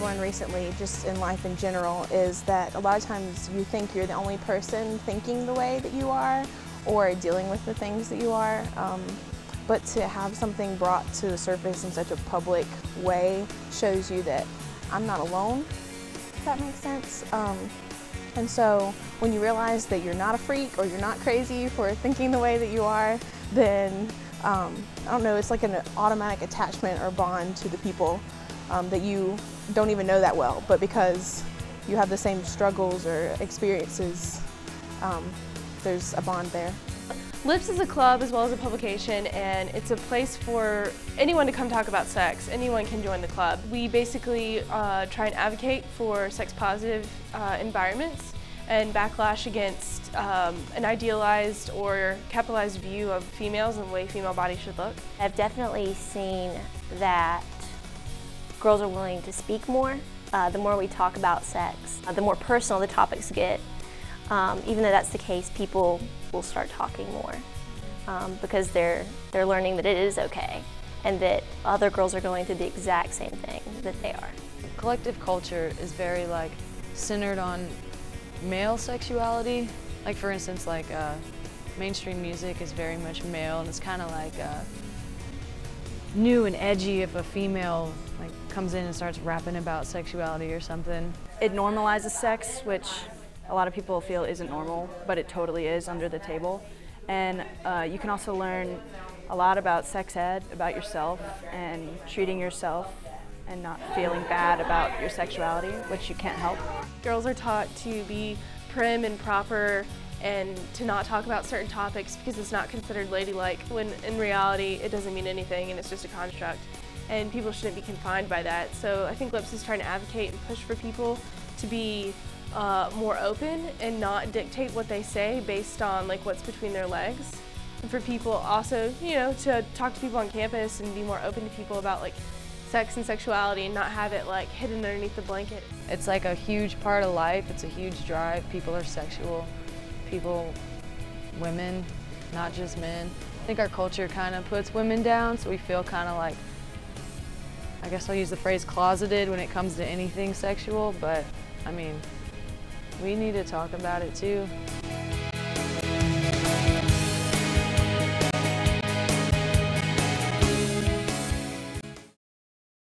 learned recently, just in life in general, is that a lot of times you think you're the only person thinking the way that you are or dealing with the things that you are. Um, but to have something brought to the surface in such a public way shows you that I'm not alone, if that makes sense. Um, and so when you realize that you're not a freak or you're not crazy for thinking the way that you are, then um, I don't know, it's like an automatic attachment or bond to the people um, that you don't even know that well, but because you have the same struggles or experiences, um, there's a bond there. Lips is a club as well as a publication and it's a place for anyone to come talk about sex. Anyone can join the club. We basically uh, try and advocate for sex positive uh, environments and backlash against um, an idealized or capitalized view of females and the way female bodies should look. I've definitely seen that girls are willing to speak more. Uh, the more we talk about sex, uh, the more personal the topics get. Um, even though that's the case, people will start talking more um, because they're, they're learning that it is okay and that other girls are going through the exact same thing that they are. Collective culture is very like centered on male sexuality. Like for instance, like uh, mainstream music is very much male and it's kind of like uh, new and edgy if a female like comes in and starts rapping about sexuality or something. It normalizes sex, which a lot of people feel isn't normal, but it totally is under the table. And uh, you can also learn a lot about sex ed, about yourself, and treating yourself and not feeling bad about your sexuality, which you can't help. Girls are taught to be prim and proper and to not talk about certain topics because it's not considered ladylike, when in reality it doesn't mean anything and it's just a construct. And people shouldn't be confined by that. So I think LIPS is trying to advocate and push for people to be uh, more open and not dictate what they say based on like what's between their legs. And for people also, you know, to talk to people on campus and be more open to people about like sex and sexuality and not have it like hidden underneath the blanket. It's like a huge part of life. It's a huge drive. People are sexual. People, women, not just men. I think our culture kind of puts women down, so we feel kind of like, I guess I'll use the phrase closeted when it comes to anything sexual, but I mean, we need to talk about it too.